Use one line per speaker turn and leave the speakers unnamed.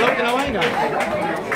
loca la vaina.